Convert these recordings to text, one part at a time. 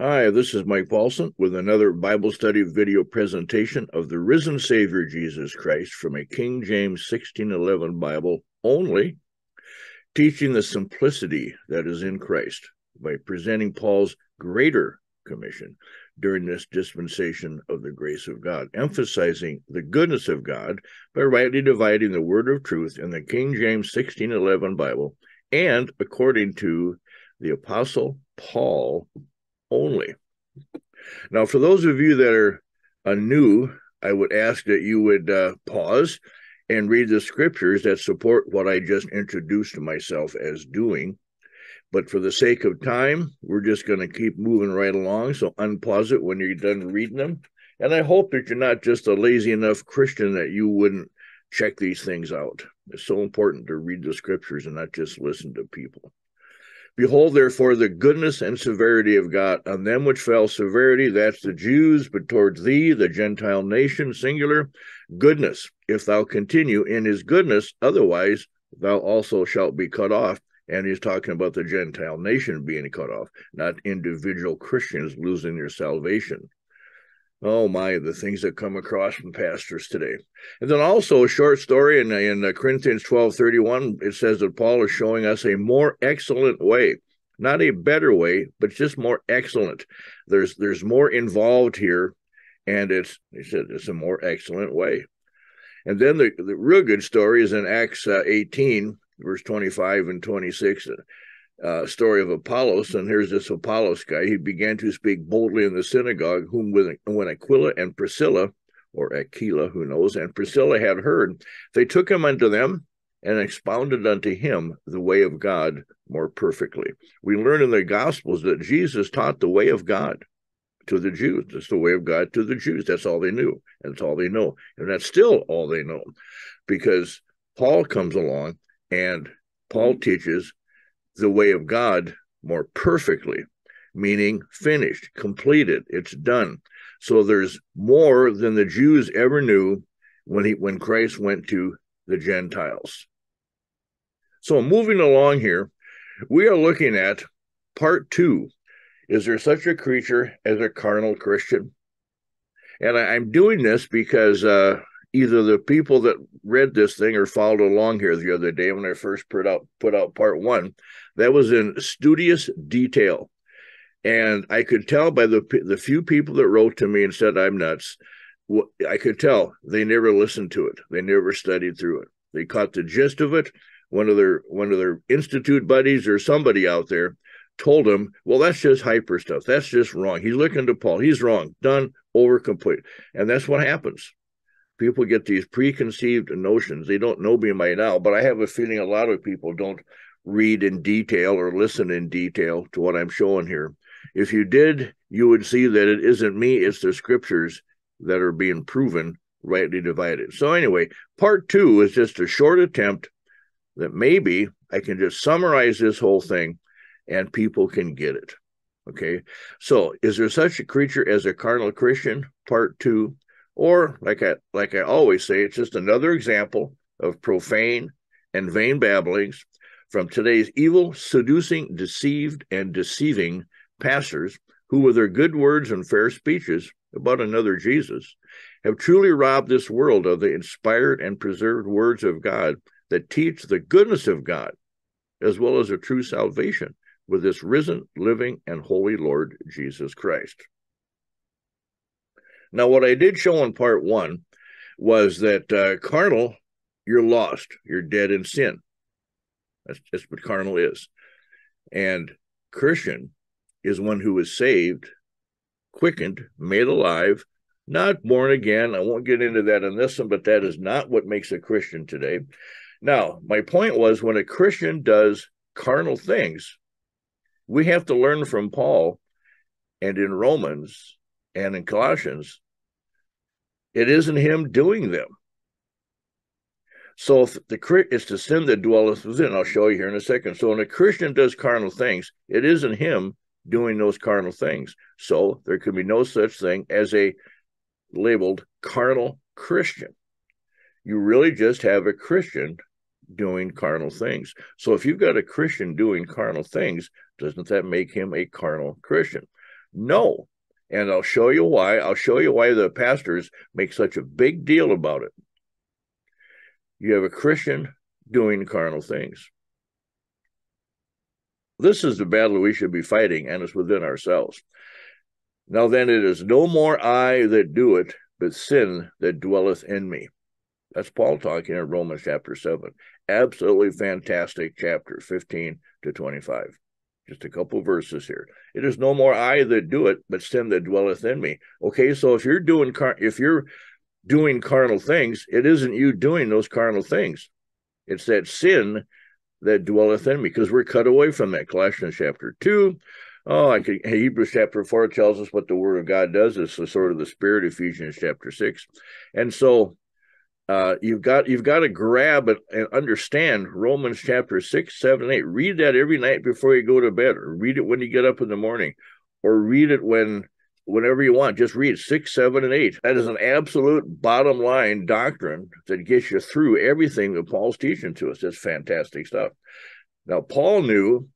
Hi, this is Mike Paulson with another Bible study video presentation of the risen Savior Jesus Christ from a King James 1611 Bible only, teaching the simplicity that is in Christ by presenting Paul's greater commission during this dispensation of the grace of God, emphasizing the goodness of God by rightly dividing the word of truth in the King James 1611 Bible and according to the Apostle Paul only. Now, for those of you that are uh, new, I would ask that you would uh, pause and read the scriptures that support what I just introduced myself as doing. But for the sake of time, we're just going to keep moving right along. So unpause it when you're done reading them. And I hope that you're not just a lazy enough Christian that you wouldn't check these things out. It's so important to read the scriptures and not just listen to people. Behold, therefore, the goodness and severity of God on them which fell severity, that's the Jews, but towards thee, the Gentile nation, singular, goodness, if thou continue in his goodness, otherwise thou also shalt be cut off. And he's talking about the Gentile nation being cut off, not individual Christians losing their salvation. Oh my, the things that come across from pastors today. And then also a short story in, in Corinthians 12 31, it says that Paul is showing us a more excellent way. Not a better way, but just more excellent. There's there's more involved here, and it's he said it's a more excellent way. And then the, the real good story is in Acts uh, 18, verse 25 and 26 uh, story of Apollos, and here's this Apollos guy. He began to speak boldly in the synagogue, whom when Aquila and Priscilla, or Aquila, who knows, and Priscilla had heard, they took him unto them and expounded unto him the way of God more perfectly. We learn in the Gospels that Jesus taught the way of God to the Jews. It's the way of God to the Jews. That's all they knew. And that's all they know. And that's still all they know because Paul comes along and Paul teaches the way of God more perfectly, meaning finished, completed, it's done. So there's more than the Jews ever knew when he when Christ went to the Gentiles. So moving along here, we are looking at part two. Is there such a creature as a carnal Christian? And I, am doing this because uh, either the people that read this thing or followed along here the other day when I first put out put out part one, that was in studious detail, and I could tell by the the few people that wrote to me and said I'm nuts. I could tell they never listened to it. They never studied through it. They caught the gist of it. One of their one of their institute buddies or somebody out there told him, "Well, that's just hyper stuff. That's just wrong." He's looking to Paul. He's wrong. Done. Over. Complete. And that's what happens people get these preconceived notions. They don't know me by now, but I have a feeling a lot of people don't read in detail or listen in detail to what I'm showing here. If you did, you would see that it isn't me, it's the scriptures that are being proven rightly divided. So, anyway, part two is just a short attempt that maybe I can just summarize this whole thing and people can get it. Okay. So, is there such a creature as a carnal Christian? Part two. Or, like I like I always say, it's just another example of profane and vain babblings from today's evil, seducing, deceived, and deceiving pastors who, with their good words and fair speeches about another Jesus, have truly robbed this world of the inspired and preserved words of God that teach the goodness of God, as well as a true salvation with this risen, living, and holy Lord Jesus Christ. Now, what I did show in part one was that uh, carnal, you're lost, you're dead in sin. That's just what carnal is. And Christian is one who is saved, quickened, made alive, not born again. I won't get into that in this one, but that is not what makes a Christian today. Now, my point was when a Christian does carnal things, we have to learn from Paul and in Romans and in Colossians, it isn't him doing them. So if the it's the sin that dwelleth within. I'll show you here in a second. So when a Christian does carnal things, it isn't him doing those carnal things. So there can be no such thing as a labeled carnal Christian. You really just have a Christian doing carnal things. So if you've got a Christian doing carnal things, doesn't that make him a carnal Christian? No. And I'll show you why. I'll show you why the pastors make such a big deal about it. You have a Christian doing carnal things. This is the battle we should be fighting, and it's within ourselves. Now then, it is no more I that do it, but sin that dwelleth in me. That's Paul talking in Romans chapter 7. Absolutely fantastic chapter 15 to 25. Just a couple verses here. It is no more I that do it, but sin that dwelleth in me. Okay, so if you're doing car- if you're doing carnal things, it isn't you doing those carnal things. It's that sin that dwelleth in me, because we're cut away from that. Colossians chapter 2. Oh, I could, Hebrews chapter 4 tells us what the word of God does. It's the sword of the spirit, Ephesians chapter 6. And so uh, you've got you've got to grab it and understand Romans chapter 6, 7, 8. Read that every night before you go to bed, or read it when you get up in the morning, or read it when whenever you want. Just read six, seven, and eight. That is an absolute bottom line doctrine that gets you through everything that Paul's teaching to us. That's fantastic stuff. Now, Paul knew,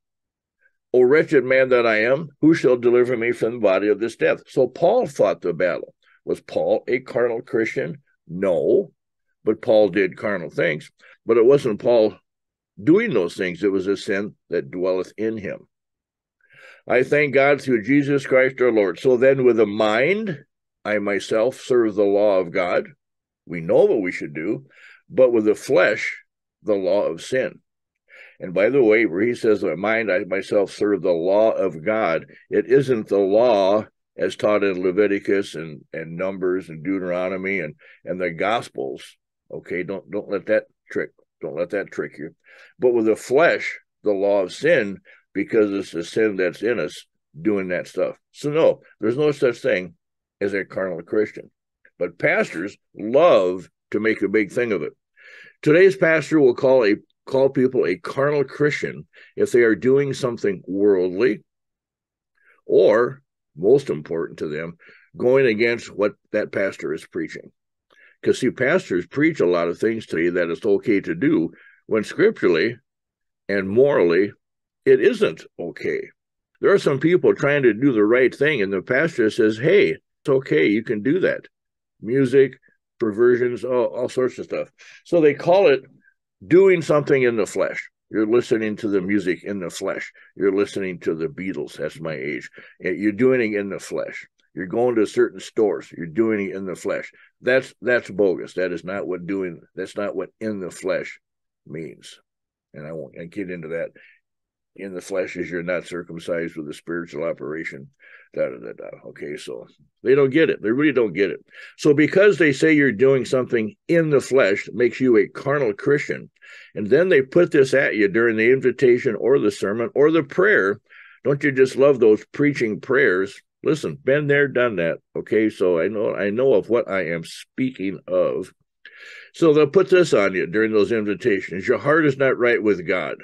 O wretched man that I am, who shall deliver me from the body of this death? So Paul fought the battle. Was Paul a carnal Christian? No, but Paul did carnal things. But it wasn't Paul doing those things, it was a sin that dwelleth in him. I thank God through Jesus Christ our Lord. So then, with a mind, I myself serve the law of God. We know what we should do, but with the flesh, the law of sin. And by the way, where he says, "My mind, I myself serve the law of God," it isn't the law as taught in Leviticus and, and Numbers and Deuteronomy and, and the Gospels. Okay, don't don't let that trick don't let that trick you. But with the flesh, the law of sin, because it's the sin that's in us doing that stuff. So no, there's no such thing as a carnal Christian. But pastors love to make a big thing of it. Today's pastor will call a call people a carnal Christian if they are doing something worldly or most important to them, going against what that pastor is preaching. Because see, pastors preach a lot of things to you that it's okay to do when scripturally and morally it isn't okay. There are some people trying to do the right thing, and the pastor says, Hey, it's okay, you can do that. Music, perversions, all, all sorts of stuff. So they call it doing something in the flesh. You're listening to the music in the flesh. You're listening to the Beatles. That's my age. You're doing it in the flesh. You're going to certain stores. You're doing it in the flesh. That's that's bogus. That is not what doing. That's not what in the flesh means. And I won't get into that in the flesh as you're not circumcised with a spiritual operation. Da, da, da, da. Okay, so they don't get it. They really don't get it. So because they say you're doing something in the flesh makes you a carnal Christian, and then they put this at you during the invitation or the sermon or the prayer. Don't you just love those preaching prayers? Listen, been there, done that. Okay, so I know I know of what I am speaking of. So they'll put this on you during those invitations. Your heart is not right with God.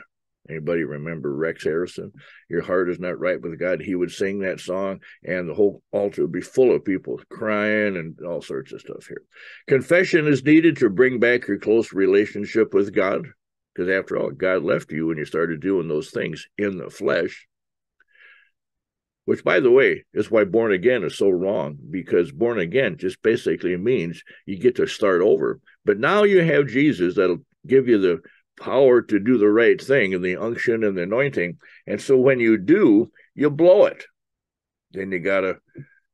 Anybody remember Rex Harrison? Your heart is not right with God. He would sing that song, and the whole altar would be full of people crying and all sorts of stuff here. Confession is needed to bring back your close relationship with God, because after all, God left you when you started doing those things in the flesh. Which, by the way, is why born again is so wrong, because born again just basically means you get to start over. But now you have Jesus that'll give you the power to do the right thing and the unction and the anointing. And so when you do, you blow it. Then you got to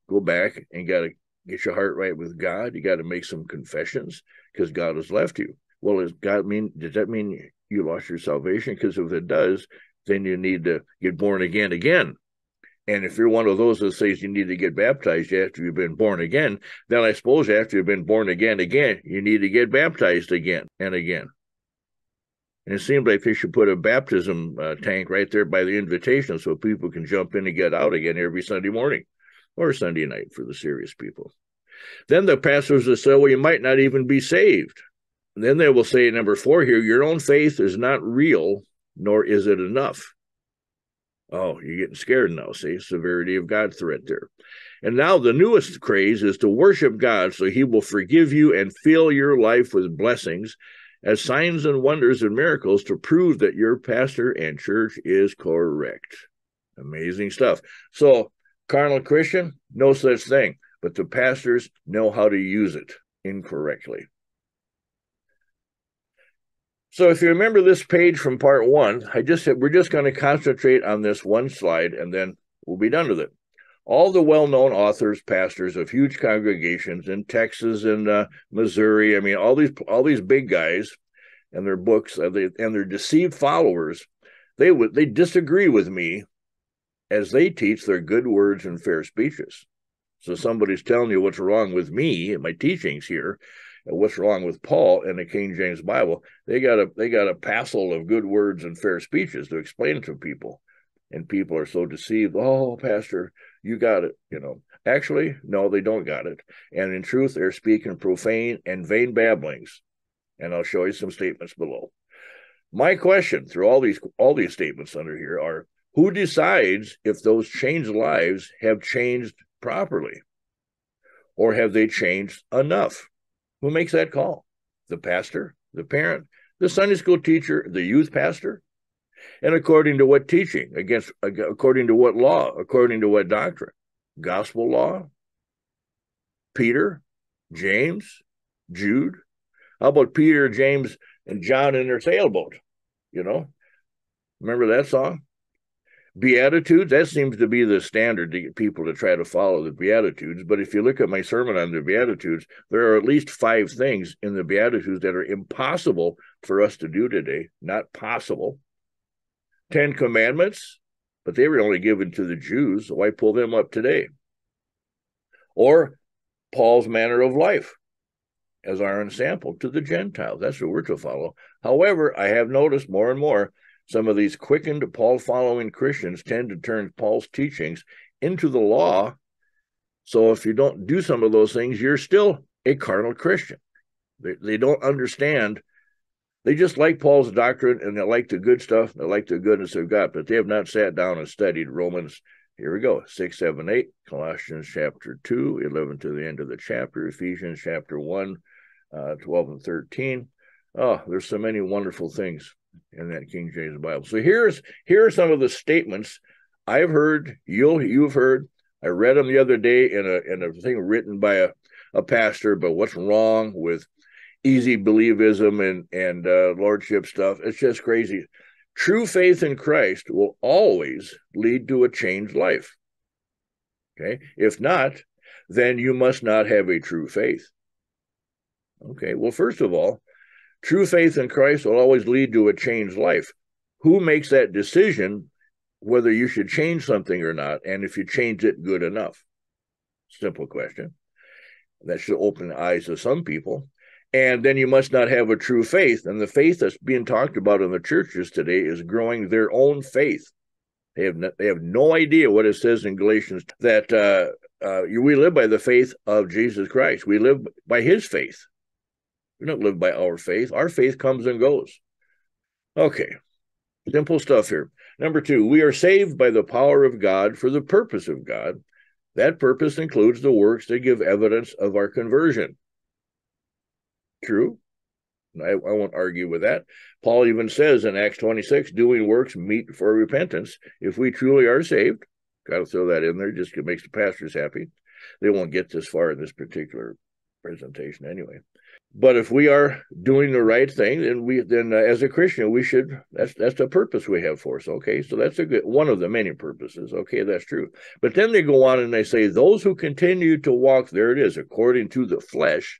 go back and got to get your heart right with God. You got to make some confessions because God has left you. Well, does God mean, does that mean you lost your salvation? Because if it does, then you need to get born again again. And if you're one of those that says you need to get baptized after you've been born again, then I suppose after you've been born again again, you need to get baptized again and again. And it seems like they should put a baptism uh, tank right there by the invitation so people can jump in and get out again every Sunday morning or Sunday night for the serious people. Then the pastors will say, well, you might not even be saved. And then they will say, number four here, your own faith is not real, nor is it enough. Oh, you're getting scared now, see? Severity of God's threat there. And now the newest craze is to worship God so he will forgive you and fill your life with blessings as signs and wonders and miracles to prove that your pastor and church is correct. Amazing stuff. So Carnal Christian, no such thing, but the pastors know how to use it incorrectly. So if you remember this page from part one, I just said we're just going to concentrate on this one slide and then we'll be done with it. All the well-known authors, pastors of huge congregations in Texas and uh, Missouri, I mean, all these all these big guys and their books uh, and their deceived followers, they would they disagree with me as they teach their good words and fair speeches. So somebody's telling you what's wrong with me and my teachings here, and what's wrong with Paul and the King James Bible. They got a they got a passel of good words and fair speeches to explain to people. And people are so deceived. Oh, Pastor, you got it. You know, actually, no, they don't got it. And in truth, they're speaking profane and vain babblings. And I'll show you some statements below. My question through all these all these statements under here are who decides if those changed lives have changed properly? Or have they changed enough? Who makes that call? The pastor, the parent, the Sunday school teacher, the youth pastor? And according to what teaching? Against according to what law? According to what doctrine? Gospel law? Peter, James, Jude? How about Peter, James, and John in their sailboat? You know, remember that song? Beatitudes, that seems to be the standard to get people to try to follow the Beatitudes. But if you look at my sermon on the Beatitudes, there are at least five things in the Beatitudes that are impossible for us to do today, not possible. Ten Commandments, but they were only given to the Jews. Why pull them up today? Or Paul's manner of life as our ensample to the Gentiles. That's what we're to follow. However, I have noticed more and more some of these quickened Paul following Christians tend to turn Paul's teachings into the law. So if you don't do some of those things, you're still a carnal Christian. They, they don't understand. They just like Paul's doctrine and they like the good stuff. They like the goodness of God, but they have not sat down and studied Romans. Here we go 6, 7, 8, Colossians chapter 2, 11 to the end of the chapter, Ephesians chapter 1, uh, 12 and 13. Oh, there's so many wonderful things in that King James Bible. So here's here are some of the statements I've heard, you'll you've heard. I read them the other day in a in a thing written by a, a pastor, but what's wrong with easy believism and and uh, lordship stuff? It's just crazy. True faith in Christ will always lead to a changed life. Okay, if not, then you must not have a true faith. Okay, well, first of all, True faith in Christ will always lead to a changed life. Who makes that decision whether you should change something or not, and if you change it good enough? Simple question. That should open the eyes of some people. And then you must not have a true faith. And the faith that's being talked about in the churches today is growing their own faith. They have no, they have no idea what it says in Galatians that uh, uh, we live by the faith of Jesus Christ. We live by His faith. We don't live by our faith. Our faith comes and goes. Okay, simple stuff here. Number two, we are saved by the power of God for the purpose of God. That purpose includes the works that give evidence of our conversion. True. I, I, won't argue with that. Paul even says in Acts 26, doing works meet for repentance. If we truly are saved, got to throw that in there, just it makes the pastors happy. They won't get this far in this particular presentation anyway. But if we are doing the right thing, then we then uh, as a Christian we should that's that's the purpose we have for us. Okay, so that's a good one of the many purposes. Okay, that's true. But then they go on and they say those who continue to walk there it is according to the flesh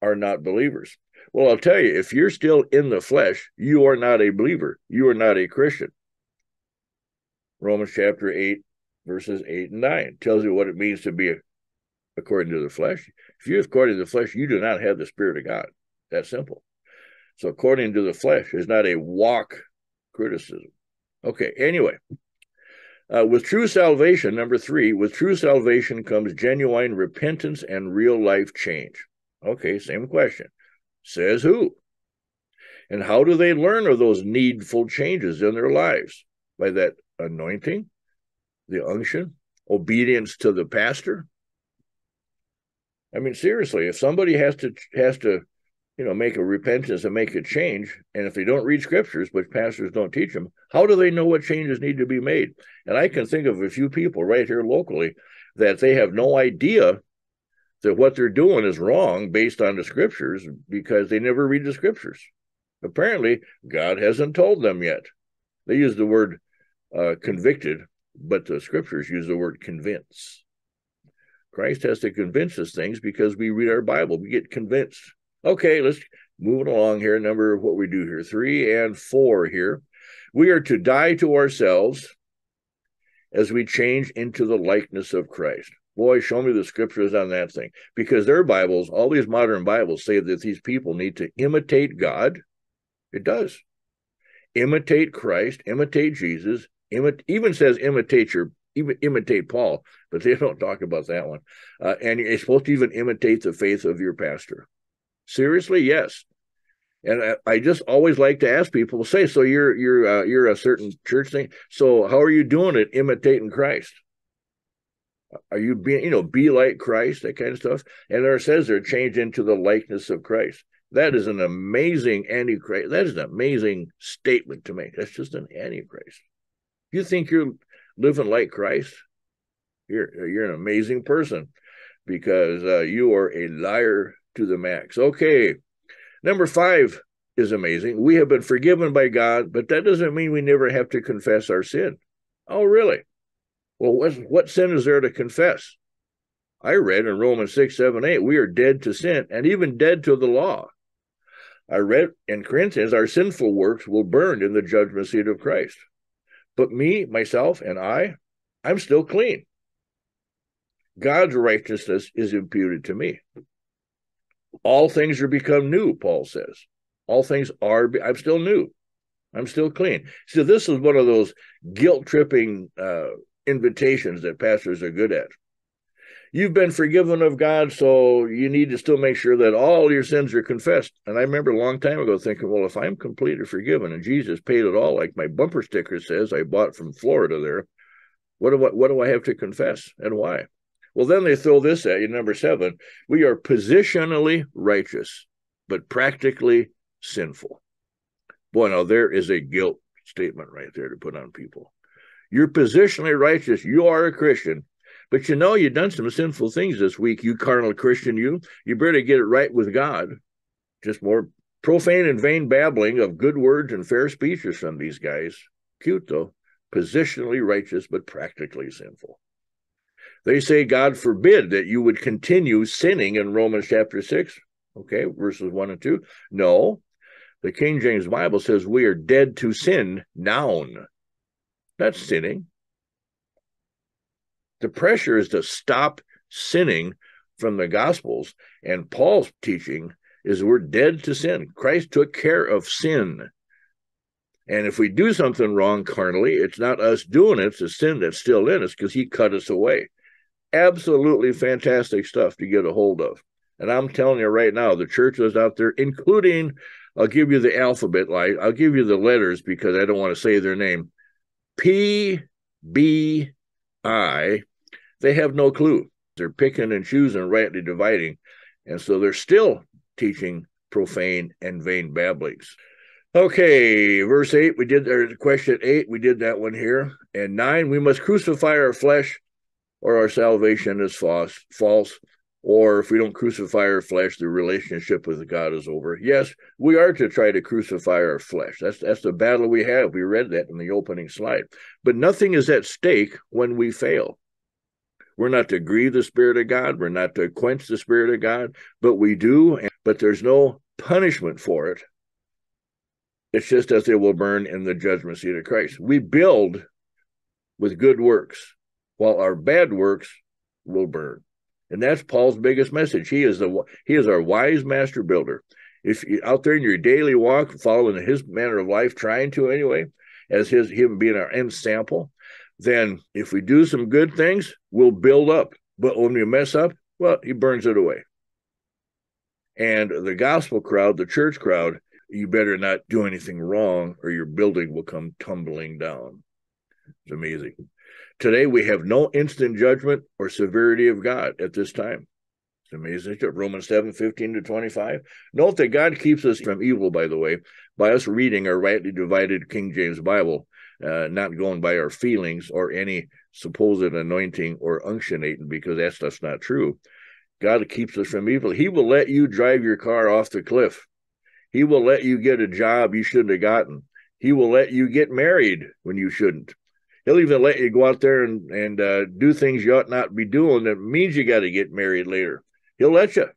are not believers. Well, I'll tell you, if you're still in the flesh, you are not a believer. You are not a Christian. Romans chapter 8, verses 8 and 9 tells you what it means to be a, according to the flesh. If you're according to the flesh, you do not have the Spirit of God. That's simple. So, according to the flesh is not a walk criticism. Okay, anyway. Uh, with true salvation, number three, with true salvation comes genuine repentance and real life change. Okay, same question. Says who? And how do they learn of those needful changes in their lives? By that anointing, the unction, obedience to the pastor, I mean, seriously, if somebody has to has to you know, make a repentance and make a change. And if they don't read scriptures, which pastors don't teach them, how do they know what changes need to be made? And I can think of a few people right here locally that they have no idea that what they're doing is wrong based on the scriptures because they never read the scriptures. Apparently, God hasn't told them yet. They use the word uh, convicted, but the scriptures use the word convince. Christ has to convince us things because we read our Bible, we get convinced. Okay, let's move along here. Number what we do here, three and four here. We are to die to ourselves as we change into the likeness of Christ. Boy, show me the scriptures on that thing. Because their Bibles, all these modern Bibles say that these people need to imitate God. It does. Imitate Christ, imitate Jesus, imit- even says imitate your even imitate Paul, but they don't talk about that one. Uh, and you're supposed to even imitate the faith of your pastor. Seriously, yes. And I, I just always like to ask people, say, so you're you're uh, you're a certain church thing. So how are you doing it, imitating Christ? Are you being, you know, be like Christ, that kind of stuff? And there it says they're changed into the likeness of Christ. That is an amazing antichrist. That is an amazing statement to make. That's just an antichrist. You think you're living like Christ, you're you're an amazing person because uh, you are a liar to the max. Okay, number five is amazing. We have been forgiven by God, but that doesn't mean we never have to confess our sin. Oh, really? Well, what, what sin is there to confess? I read in Romans 6, 7, 8, we are dead to sin and even dead to the law. I read in Corinthians, our sinful works will burn in the judgment seat of Christ. But me, myself, and I, I'm still clean. God's righteousness is imputed to me. All things are become new, Paul says. All things are, I'm still new. I'm still clean. So this is one of those guilt tripping uh, invitations that pastors are good at. You've been forgiven of God, so you need to still make sure that all your sins are confessed. And I remember a long time ago thinking, well, if I'm completely forgiven and Jesus paid it all, like my bumper sticker says, I bought from Florida there, what do I, what do I have to confess and why? Well, then they throw this at you, number seven. We are positionally righteous, but practically sinful. Boy, now there is a guilt statement right there to put on people. You're positionally righteous. You are a Christian, but you know you've done some sinful things this week, you carnal Christian, you. You better get it right with God. Just more profane and vain babbling of good words and fair speeches from these guys. Cute though. Positionally righteous, but practically sinful. They say, God forbid that you would continue sinning in Romans chapter 6, okay, verses 1 and 2. No, the King James Bible says we are dead to sin, noun. That's sinning. The pressure is to stop sinning from the Gospels. And Paul's teaching is we're dead to sin. Christ took care of sin. And if we do something wrong carnally, it's not us doing it, it's the sin that's still in us because he cut us away. Absolutely fantastic stuff to get a hold of. And I'm telling you right now, the churches out there, including, I'll give you the alphabet, like I'll give you the letters because I don't want to say their name. P B I, they have no clue. They're picking and choosing, rightly dividing. And so they're still teaching profane and vain babblings. Okay, verse 8, we did, or question 8, we did that one here. And 9, we must crucify our flesh or our salvation is false. false. Or if we don't crucify our flesh, the relationship with God is over. Yes, we are to try to crucify our flesh. That's that's the battle we have. We read that in the opening slide. But nothing is at stake when we fail. We're not to grieve the Spirit of God. We're not to quench the Spirit of God, but we do. But there's no punishment for it. It's just as they will burn in the judgment seat of Christ. We build with good works, while our bad works will burn. And that's Paul's biggest message. He is the he is our wise master builder. If you out there in your daily walk, following his manner of life, trying to anyway, as his him being our ensample, then if we do some good things, we'll build up. But when we mess up, well, he burns it away. And the gospel crowd, the church crowd, you better not do anything wrong or your building will come tumbling down. It's amazing. Today, we have no instant judgment or severity of God at this time. It's amazing. Romans 7 15 to 25. Note that God keeps us from evil, by the way, by us reading our rightly divided King James Bible, uh, not going by our feelings or any supposed anointing or unctionating, because that's that's not true. God keeps us from evil. He will let you drive your car off the cliff. He will let you get a job you shouldn't have gotten. He will let you get married when you shouldn't. He'll even let you go out there and, and uh, do things you ought not be doing. That means you got to get married later. He'll let you.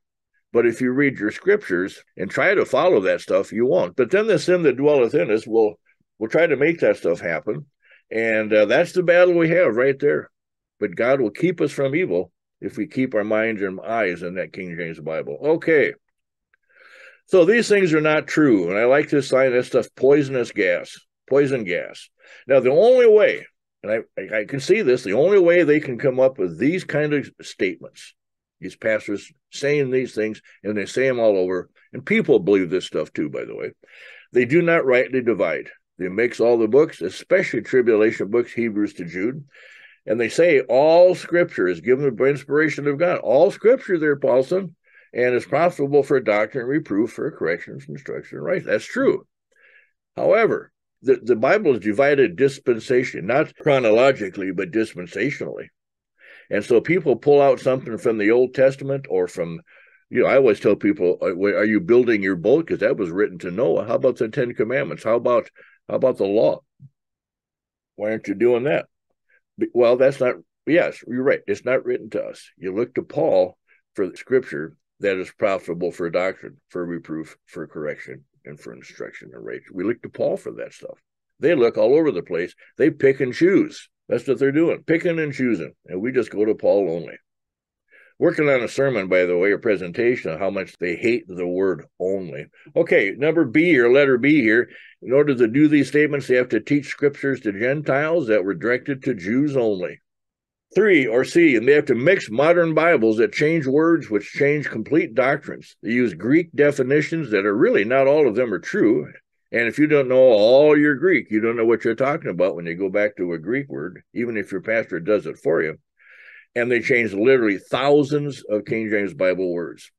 But if you read your scriptures and try to follow that stuff, you won't. But then the sin that dwelleth in us will will try to make that stuff happen. And uh, that's the battle we have right there. But God will keep us from evil if we keep our minds and eyes in that King James Bible. Okay. So these things are not true. And I like to sign that stuff poisonous gas, poison gas. Now, the only way, and I, I can see this, the only way they can come up with these kind of statements, these pastors saying these things, and they say them all over, and people believe this stuff too, by the way, they do not rightly divide. They mix all the books, especially tribulation books, Hebrews to Jude. And they say all scripture is given by inspiration of God. All scripture there, Paulson, and is profitable for doctrine, reproof, for correction, instruction, right? That's true. However, the, the Bible is divided dispensation, not chronologically, but dispensationally. And so people pull out something from the Old Testament or from, you know, I always tell people, uh, are you building your boat? Because that was written to Noah. How about the Ten Commandments? How about how about the law? Why aren't you doing that? Well, that's not, yes, you're right. It's not written to us. You look to Paul for the scripture that is profitable for doctrine, for reproof, for correction, and for instruction and right. We look to Paul for that stuff. They look all over the place. They pick and choose. That's what they're doing, picking and choosing. And we just go to Paul only. Working on a sermon, by the way, a presentation of how much they hate the word only. Okay, number B or letter B here. In order to do these statements, they have to teach scriptures to Gentiles that were directed to Jews only. Three or C, and they have to mix modern Bibles that change words which change complete doctrines. They use Greek definitions that are really not all of them are true. And if you don't know all your Greek, you don't know what you're talking about when you go back to a Greek word, even if your pastor does it for you and they change literally thousands of King James Bible words.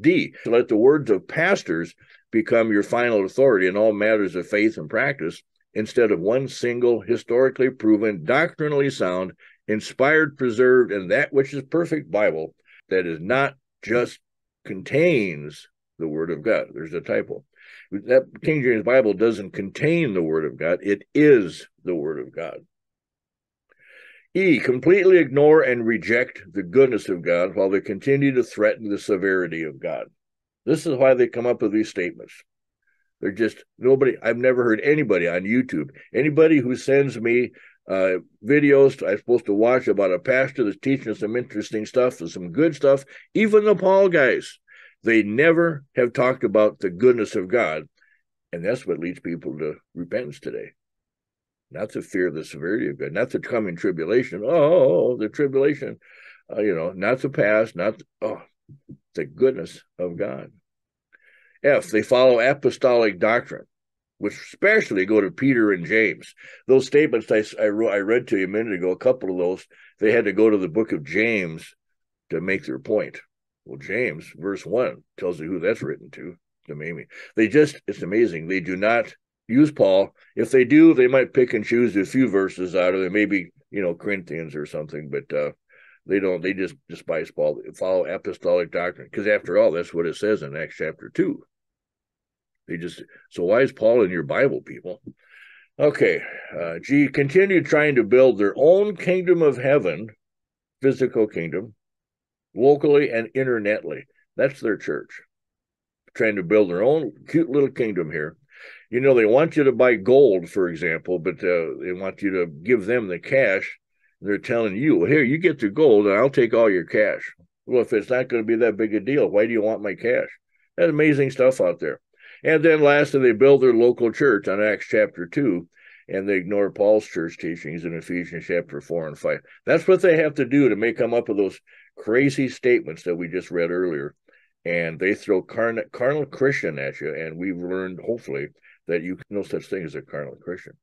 D, let the words of pastors become your final authority in all matters of faith and practice instead of one single historically proven, doctrinally sound, inspired, preserved, and that which is perfect Bible that is not just contains the Word of God. There's a typo. That King James Bible doesn't contain the Word of God, it is the Word of God. E. Completely ignore and reject the goodness of God while they continue to threaten the severity of God. This is why they come up with these statements. They're just nobody, I've never heard anybody on YouTube, anybody who sends me uh, videos I'm supposed to watch about a pastor that's teaching some interesting stuff and some good stuff, even the Paul guys, they never have talked about the goodness of God. And that's what leads people to repentance today not to fear of the severity of God, not the coming tribulation. Oh, the tribulation, uh, you know, not the past, not oh, the goodness of God. F, they follow apostolic doctrine, which especially go to Peter and James. Those statements I, I, I read to you a minute ago, a couple of those, they had to go to the book of James to make their point. Well, James, verse one, tells you who that's written to. To me, they just, it's amazing. They do not use Paul. If they do, they might pick and choose a few verses out of it, maybe, you know, Corinthians or something, but uh, they don't, they just despise Paul, they follow apostolic doctrine. Because after all, that's what it says in Acts chapter 2. They just, so why is Paul in your Bible, people? Okay, uh, G, continue trying to build their own kingdom of heaven, physical kingdom, locally and internetly. That's their church. Trying to build their own cute little kingdom here you know, they want you to buy gold, for example, but uh, they want you to give them the cash. They're telling you, well, here, you get the gold and I'll take all your cash. Well, if it's not going to be that big a deal, why do you want my cash? That's amazing stuff out there. And then lastly, they build their local church on Acts chapter 2, and they ignore Paul's church teachings in Ephesians chapter 4 and 5. That's what they have to do to make come up with those crazy statements that we just read earlier. And they throw carnal, Christian at you. And we've learned, hopefully, that you no such thing as a carnal Christian.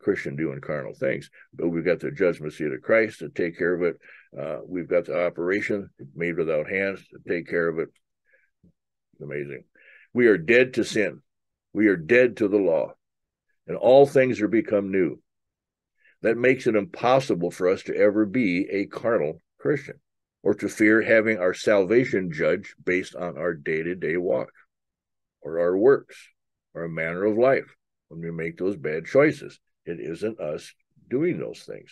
Christian doing carnal things, but we've got the judgment seat of Christ to take care of it. Uh, we've got the operation made without hands to take care of it. Amazing. We are dead to sin. We are dead to the law, and all things are become new. That makes it impossible for us to ever be a carnal Christian or to fear having our salvation judged based on our day to day walk or our works or a manner of life when we make those bad choices. It isn't us doing those things.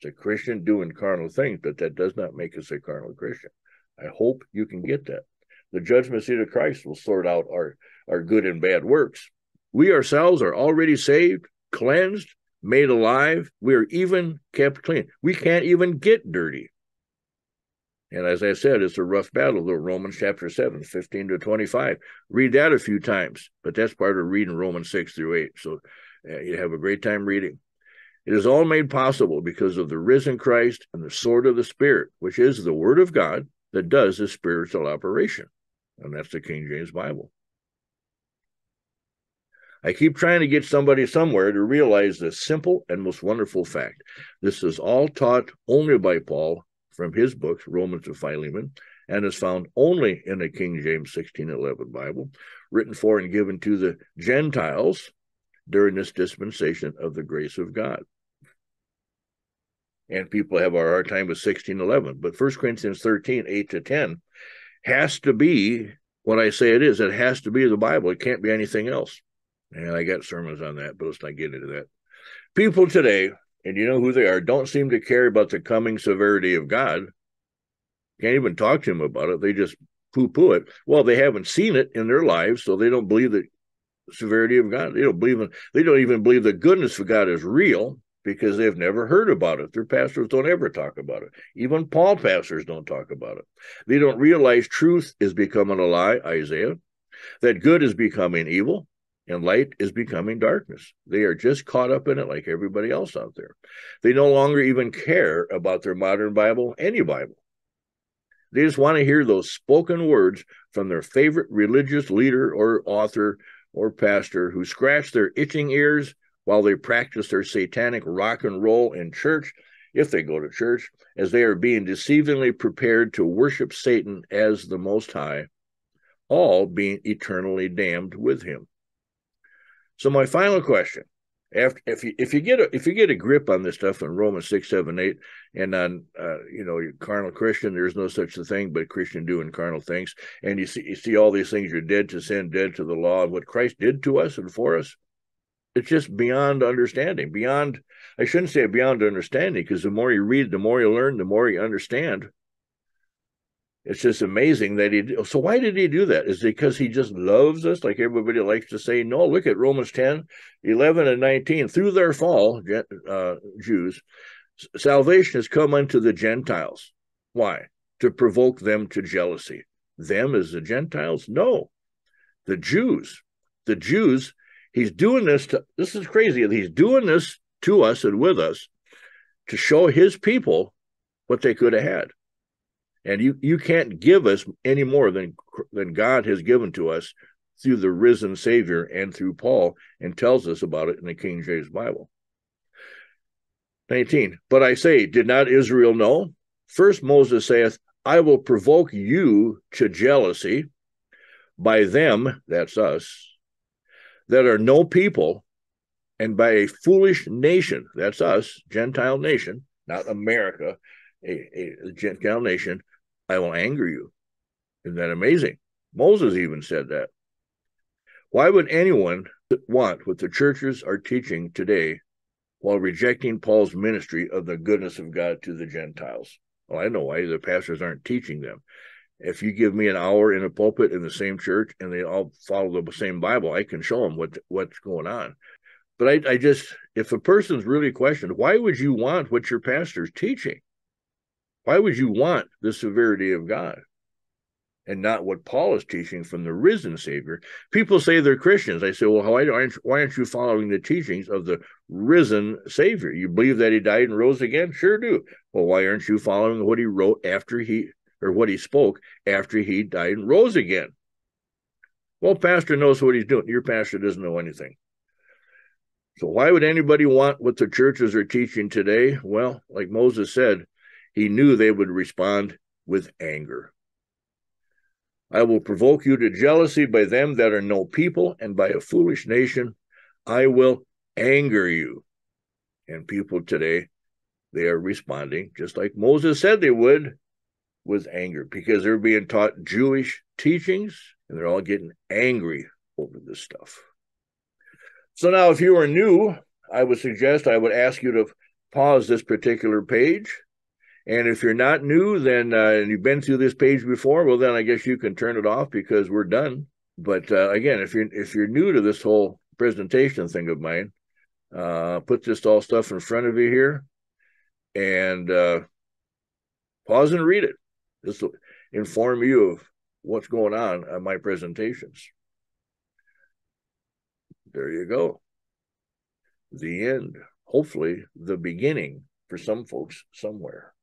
It's a Christian doing carnal things, but that does not make us a carnal Christian. I hope you can get that. The judgment seat of Christ will sort out our, our good and bad works. We ourselves are already saved, cleansed, made alive. We are even kept clean. We can't even get dirty. And as I said, it's a rough battle, though, Romans chapter 7, 15 to 25. Read that a few times, but that's part of reading Romans 6 through 8. So uh, you have a great time reading. It is all made possible because of the risen Christ and the sword of the Spirit, which is the Word of God that does the spiritual operation. And that's the King James Bible. I keep trying to get somebody somewhere to realize this simple and most wonderful fact. This is all taught only by Paul from his books, Romans to Philemon, and is found only in the King James 1611 Bible, written for and given to the Gentiles during this dispensation of the grace of God. And people have a hard time with 1611, but 1 Corinthians 13, 8 to 10 has to be what I say it is. It has to be the Bible. It can't be anything else. And I got sermons on that, but let's not get into that. People today and you know who they are, don't seem to care about the coming severity of God. Can't even talk to him about it. They just poo poo it. Well, they haven't seen it in their lives, so they don't believe the severity of God. They don't believe in, they don't even believe the goodness of God is real because they've never heard about it. Their pastors don't ever talk about it. Even Paul pastors don't talk about it. They don't realize truth is becoming a lie, Isaiah, that good is becoming evil, and light is becoming darkness. They are just caught up in it like everybody else out there. They no longer even care about their modern Bible, any Bible. They just want to hear those spoken words from their favorite religious leader or author or pastor who scratch their itching ears while they practice their satanic rock and roll in church, if they go to church, as they are being deceivingly prepared to worship Satan as the Most High, all being eternally damned with him. So my final question, after if you if you get a if you get a grip on this stuff in Romans six, seven, eight, and on uh, you know carnal Christian, there's no such a thing but Christian doing carnal things, and you see you see all these things, you're dead to sin, dead to the law, and what Christ did to us and for us, it's just beyond understanding. Beyond I shouldn't say beyond understanding, because the more you read, the more you learn, the more you understand. It's just amazing that he so why did he do that? Is because he just loves us like everybody likes to say? No look at romans 10 11 and 19 through their fall uh, jews salvation has come unto the gentiles. Why? To provoke them to jealousy. Them as the gentiles? No. The jews. The jews he's doing this to this is crazy he's doing this to us and with us to show his people what they could have had and you you can't give us any more than than God has given to us through the risen Savior and through Paul, and tells us about it in the King James Bible. 19. But I say, did not Israel know? First Moses saith, I will provoke you to jealousy by them, that's us, that are no people, and by a foolish nation, that's us, Gentile nation, not America, a, a Gentile nation, I will anger you. Isn't that amazing? Moses even said that. Why would anyone want what the churches are teaching today while rejecting Paul's ministry of the goodness of God to the Gentiles? Well, I know why the pastors aren't teaching them. If you give me an hour in a pulpit in the same church and they all follow the same Bible, I can show them what what's going on. But I, I just, if a person's really questioned, why would you want what your pastor's teaching? Why would you want the severity of God and not what Paul is teaching from the risen Savior? People say they're Christians. I say, well, why aren't, why aren't you following the teachings of the risen Savior? You believe that he died and rose again? Sure do. Well, why aren't you following what he wrote after he, or what he spoke after he died and rose again? Well, pastor knows what he's doing. Your pastor doesn't know anything. So why would anybody want what the churches are teaching today? Well, like Moses said, he knew they would respond with anger. I will provoke you to jealousy by them that are no people, and by a foolish nation I will anger you. And people today, they are responding just like Moses said they would with anger because they're being taught Jewish teachings and they're all getting angry over this stuff. So now, if you are new, I would suggest I would ask you to pause this particular page. And if you're not new, then uh, and you've been through this page before, well, then I guess you can turn it off because we're done. But uh, again, if you're if you're new to this whole presentation thing of mine, uh, put this all stuff in front of you here, and uh, pause and read it. This will inform you of what's going on at my presentations. There you go. The end. Hopefully, the beginning for some folks somewhere.